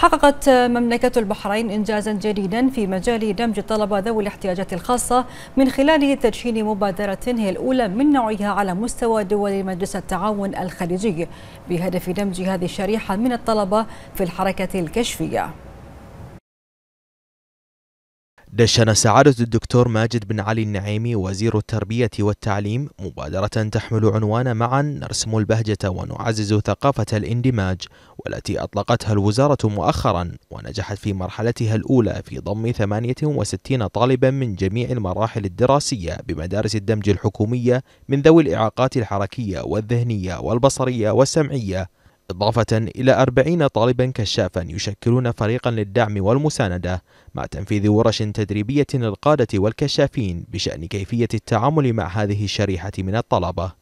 حققت مملكة البحرين إنجازا جديدا في مجال دمج الطلبة ذوي الاحتياجات الخاصة من خلال تدشين مبادرة هي الأولى من نوعها على مستوى دول مجلس التعاون الخليجي بهدف دمج هذه الشريحة من الطلبة في الحركة الكشفية. دشن سعادة الدكتور ماجد بن علي النعيمي وزير التربية والتعليم مبادرة تحمل عنوان معا نرسم البهجة ونعزز ثقافة الاندماج والتي أطلقتها الوزارة مؤخرا ونجحت في مرحلتها الأولى في ضم 68 طالبا من جميع المراحل الدراسية بمدارس الدمج الحكومية من ذوي الإعاقات الحركية والذهنية والبصرية والسمعية إضافة إلى أربعين طالبا كشافا يشكلون فريقا للدعم والمساندة مع تنفيذ ورش تدريبية للقادة والكشافين بشأن كيفية التعامل مع هذه الشريحة من الطلبة.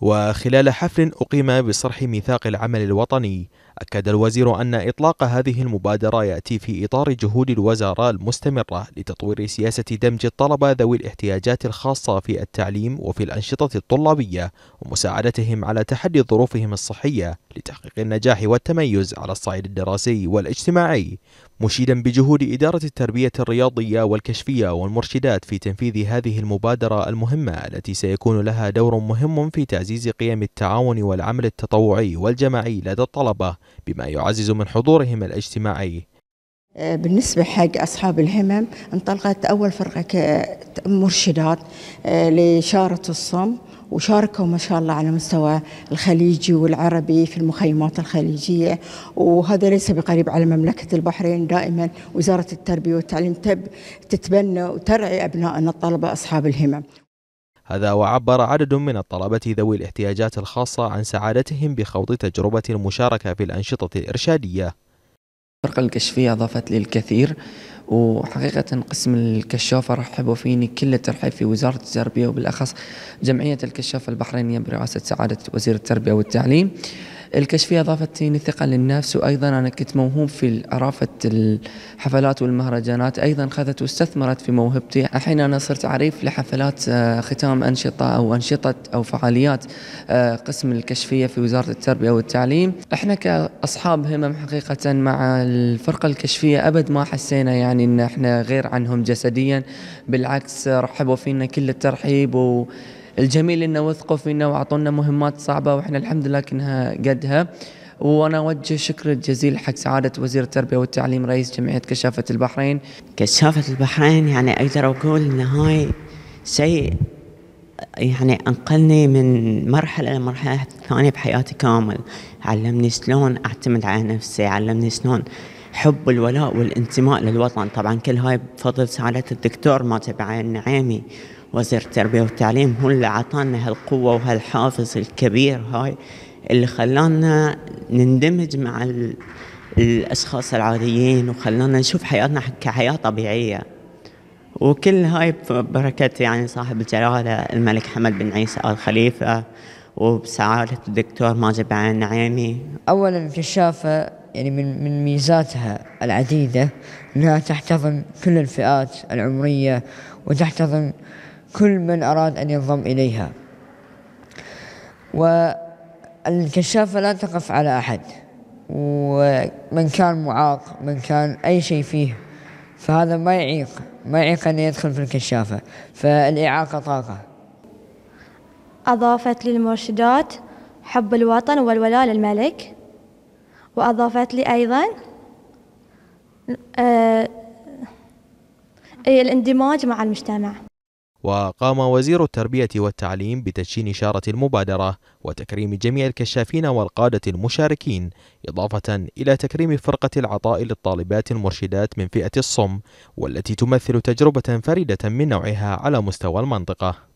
وخلال حفل أقيم بصرح ميثاق العمل الوطني أكد الوزير أن إطلاق هذه المبادرة يأتي في إطار جهود الوزارة المستمرة لتطوير سياسة دمج الطلبة ذوي الاحتياجات الخاصة في التعليم وفي الأنشطة الطلابية ومساعدتهم على تحدي ظروفهم الصحية. لتحقيق النجاح والتميز على الصعيد الدراسي والاجتماعي مشيدا بجهود إدارة التربية الرياضية والكشفية والمرشدات في تنفيذ هذه المبادرة المهمة التي سيكون لها دور مهم في تعزيز قيم التعاون والعمل التطوعي والجماعي لدى الطلبة بما يعزز من حضورهم الاجتماعي. آه، بالنسبة حق أصحاب الهمم انطلقت أول فرقة مرشدات آه، لشارة الصم. وشاركوا ما شاء الله على مستوى الخليجي والعربي في المخيمات الخليجية. وهذا ليس بقريب على مملكة البحرين. دائما وزارة التربية والتعليم تب تتبنى وترعي أبنائنا الطلبة أصحاب الهمم. هذا وعبر عدد من الطلبة ذوي الاحتياجات الخاصة عن سعادتهم بخوض تجربة المشاركة في الأنشطة الإرشادية. الفرقة الكشفية أضافت لي الكثير وحقيقة قسم الكشافة رحبوا فيني كل الترحيب في وزارة التربية وبالأخص جمعية الكشافة البحرينية برئاسة سعادة وزير التربية والتعليم. الكشفية أضافتني ثقة للنفس وأيضا أنا كنت موهوب في عرافة الحفلات والمهرجانات. أيضا خذت واستثمرت في موهبتي. الحين أنا صرت عريف لحفلات آه، ختام أنشطة أو أنشطة أو فعاليات آه، قسم الكشفية في وزارة التربية والتعليم. إحنا كأصحاب همم حقيقة مع الفرقة الكشفية أبد ما حسينا يعني أن إحنا غير عنهم جسديا. بالعكس رحبوا فينا كل الترحيب و الجميل إنه وثقوا فينا وأعطونا مهمات صعبة وإحنا الحمد لله كنا قدها. وأنا أوجه شكر الجزيل حق سعادة وزير التربية والتعليم رئيس جمعية كشافة البحرين. كشافة البحرين يعني أقدر أقول إن هاي شيء يعني أنقلني من مرحلة لمرحله ثانية بحياتي كامل، علمني شلون أعتمد على نفسي، علمني شلون حب الولاء والانتماء للوطن، طبعا كل هاي بفضل سعادة الدكتور ماجد النعيمي. وزير التربية والتعليم هو اللي عطانا هالقوة وهالحافز الكبير هاي اللي خلانا نندمج مع الأشخاص العاديين وخلانا نشوف حياتنا كحياة طبيعية. وكل هاي بركة يعني صاحب الجلالة الملك حمد بن عيسى آل خليفة وبسعادة الدكتور ماجد بن النعيمي أولا كشافة يعني من من ميزاتها العديدة أنها تحتضن كل الفئات العمرية وتحتضن كل من أراد أن ينضم إليها. والكشافة لا تقف على أحد. ومن كان معاق من كان أي شيء فيه فهذا ما يعيق ما يعيق أن يدخل في الكشافة. فالإعاقة طاقة. أضافت لي المرشدات حب الوطن والولاء للملك. وأضافت لي أيضا آه الاندماج مع المجتمع. وقام وزير التربية والتعليم بتدشين شارة المبادرة وتكريم جميع الكشافين والقادة المشاركين إضافة إلى تكريم فرقة العطاء للطالبات المرشدات من فئة الصم والتي تمثل تجربة فريدة من نوعها على مستوى المنطقة.